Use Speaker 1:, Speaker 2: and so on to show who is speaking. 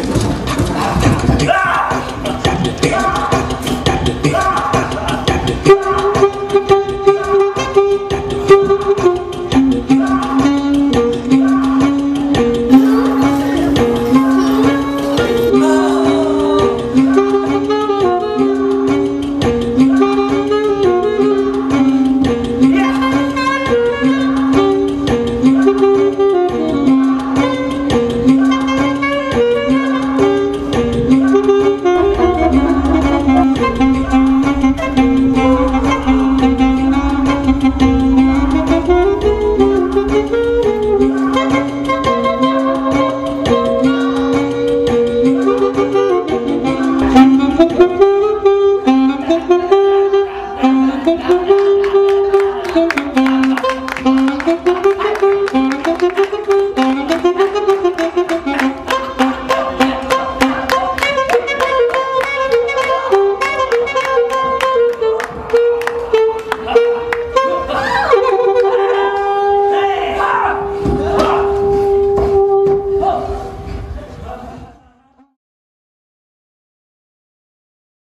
Speaker 1: love.
Speaker 2: Thank
Speaker 3: you.